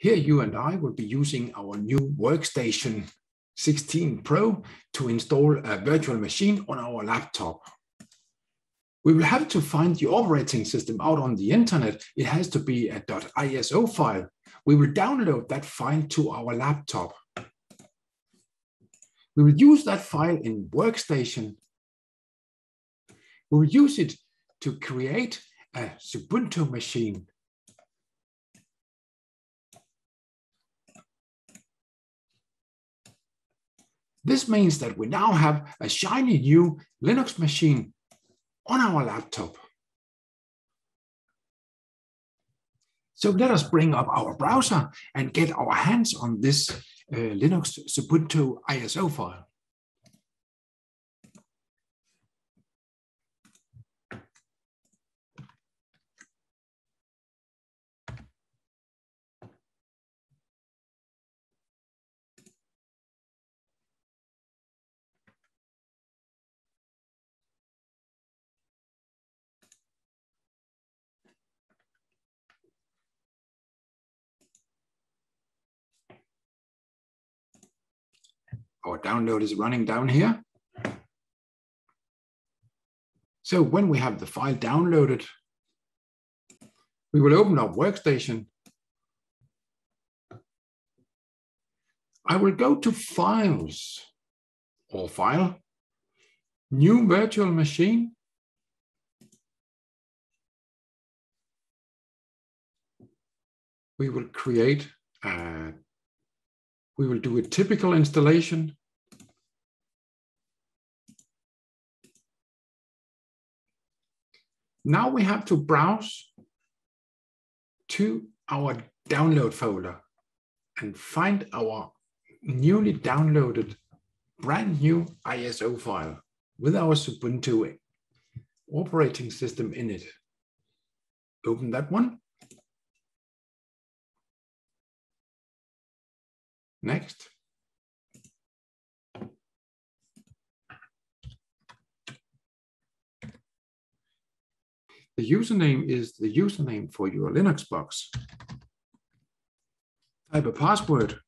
Here you and I will be using our new Workstation 16 Pro to install a virtual machine on our laptop. We will have to find the operating system out on the internet. It has to be a .iso file. We will download that file to our laptop. We will use that file in Workstation. We will use it to create a Ubuntu machine. This means that we now have a shiny new Linux machine on our laptop. So let us bring up our browser and get our hands on this uh, Linux Ubuntu ISO file. Our download is running down here. So when we have the file downloaded, we will open up Workstation. I will go to Files or File, New Virtual Machine. We will create a we will do a typical installation. Now we have to browse to our download folder and find our newly downloaded brand new ISO file with our Ubuntu operating system in it. Open that one. Next. The username is the username for your Linux box. Type a password.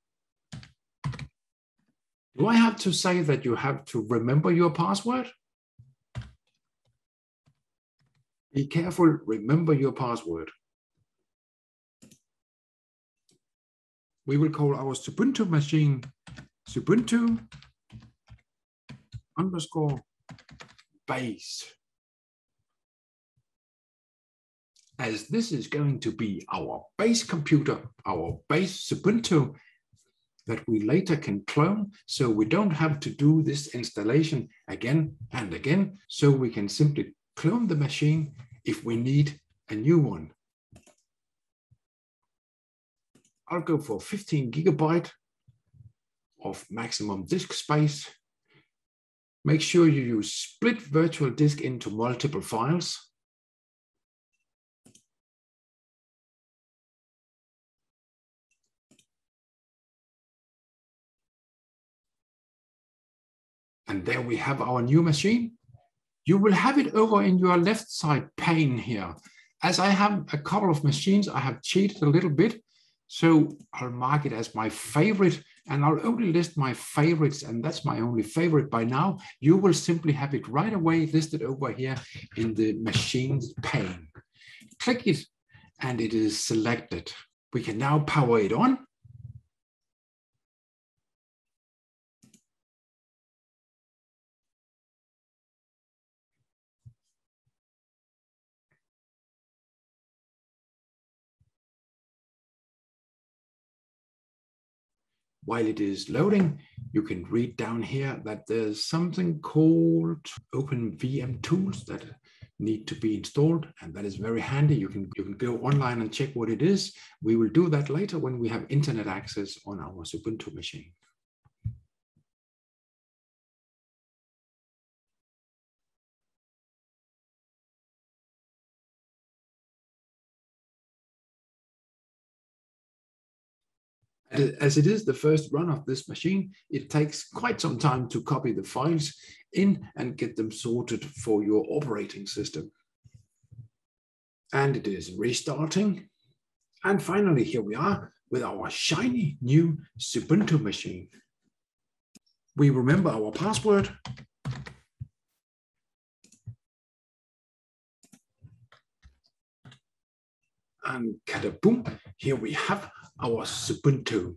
Do I have to say that you have to remember your password? Be careful, remember your password. We will call our Ubuntu machine Ubuntu underscore base. As this is going to be our base computer, our base Ubuntu that we later can clone. So we don't have to do this installation again and again. So we can simply clone the machine if we need a new one. I'll go for 15 gigabyte of maximum disk space. Make sure you use split virtual disk into multiple files. And there we have our new machine. You will have it over in your left side pane here. As I have a couple of machines, I have cheated a little bit so I'll mark it as my favorite and I'll only list my favorites and that's my only favorite by now. You will simply have it right away listed over here in the machines pane. Click it and it is selected. We can now power it on while it is loading, you can read down here that there's something called Open VM tools that need to be installed. And that is very handy. You can, you can go online and check what it is. We will do that later when we have internet access on our Ubuntu machine. As it is the first run of this machine, it takes quite some time to copy the files in and get them sorted for your operating system. And it is restarting. And finally, here we are. with our shiny new Xubuntu machine. We remember our password. And boom! here we have our Xubuntu.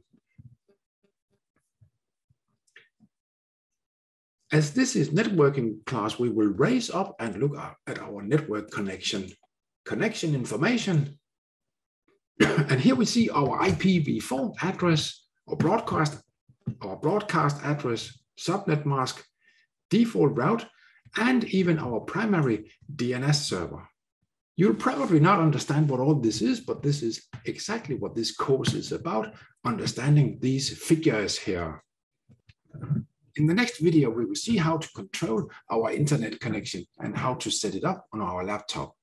As this is networking class, we will raise up and look at our network connection, connection information. and here we see our IPv4 address, or broadcast, our broadcast address, subnet mask, default route, and even our primary DNS server. You'll probably not understand what all this is, but this is exactly what this course is about, understanding these figures here. In the next video, we will see how to control our internet connection and how to set it up on our laptop.